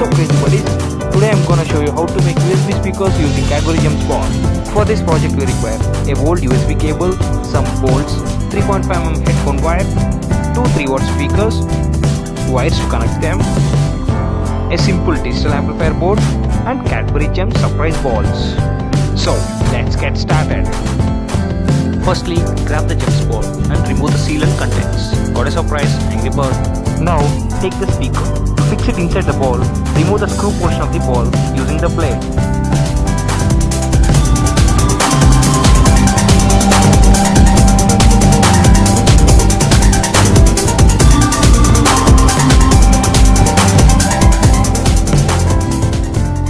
So crazy buddies, today I'm gonna show you how to make USB speakers using Gems ball. For this project we require a old USB cable, some bolts, 3.5mm headphone wire, two 3 watt speakers, wires to connect them, a simple digital amplifier board and Cadbury Gems surprise balls. So let's get started. Firstly, grab the gems ball and remove the sealant contents. Got a surprise, Angry Bird. Now, take the speaker, fix it inside the ball, remove the screw portion of the ball using the blade.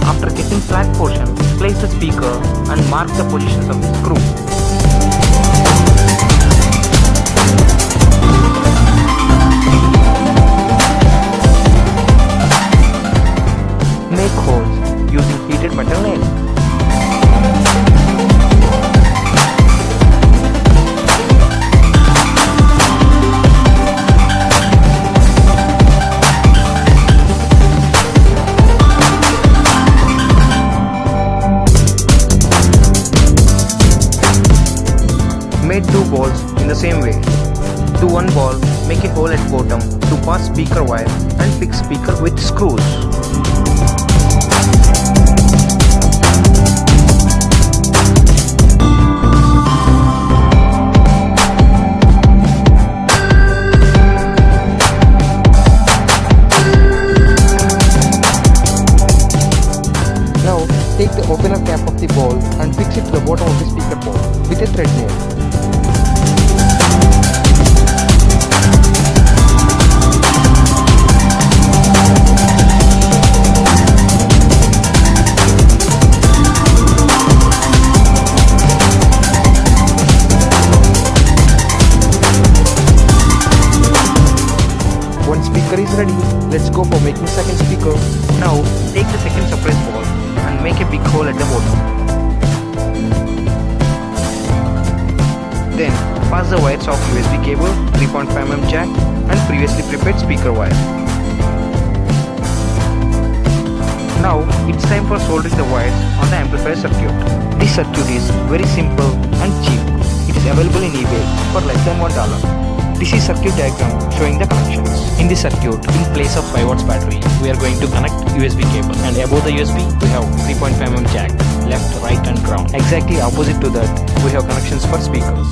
After getting flat portion, place the speaker and mark the positions of the screw. In the same way. To one ball, make a hole at bottom to pass speaker wire and fix speaker with screws. Now take the opener cap of the ball and fix it to the bottom of the speaker ball with a thread nail. Speaker is ready. Let's go for making second speaker. Now take the second surprise ball and make a big hole at the bottom. Then pass the wires of USB cable, 3.5mm jack and previously prepared speaker wire. Now it's time for soldering the wires on the amplifier circuit. This circuit is very simple and cheap. It is available in eBay for less than $1. This is circuit diagram showing the connections. In this circuit, in place of 5 watts battery, we are going to connect USB cable and above the USB we have 3.5mm jack, left, right and ground. Exactly opposite to that, we have connections for speakers.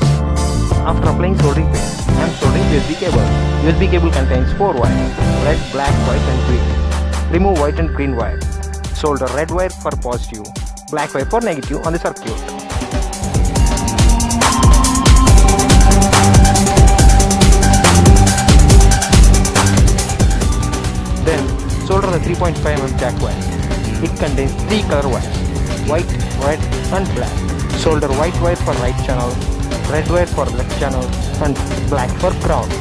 After applying soldering paste, I am soldering USB cable. USB cable contains 4 wires, red, black, white and green. Remove white and green wire. Solder red wire for positive, black wire for negative on the circuit. 3.5 mm jack wire. It contains three color wires, white, red and black. Solder white wire for right channel, red wire for left channel and black for ground.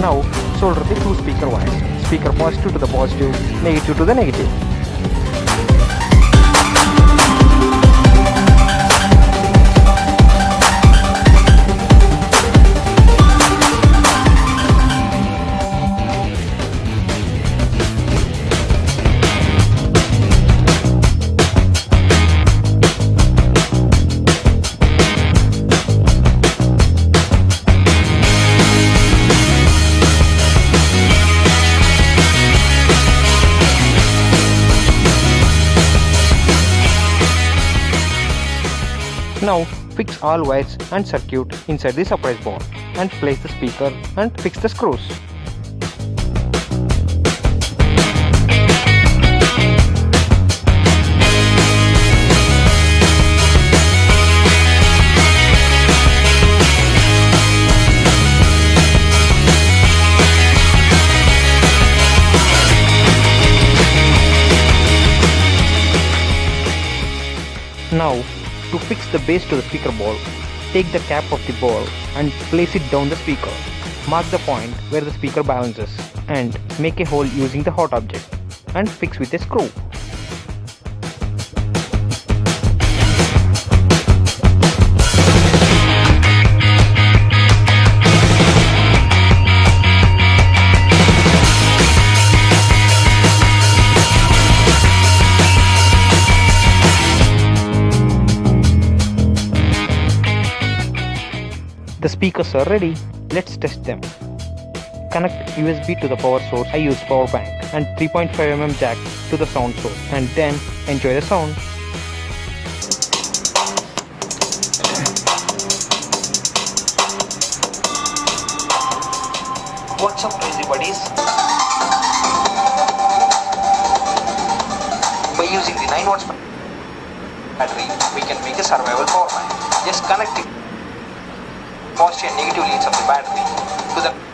Now solder the two speaker wires. Speaker positive to the positive, negative to the negative. Now fix all wires and circuit inside the surprise ball and place the speaker and fix the screws. Now, to fix the base to the speaker ball, take the cap of the ball and place it down the speaker. Mark the point where the speaker balances and make a hole using the hot object. and fix with a screw. The speakers are ready. Let's test them. Connect USB to the power source. I use power bank and 3.5mm jack to the sound source and then enjoy the sound. What's up crazy buddies? By using the 9 watts battery, we can make a survival power bank. Just connect it positive and negatively in some bad. To the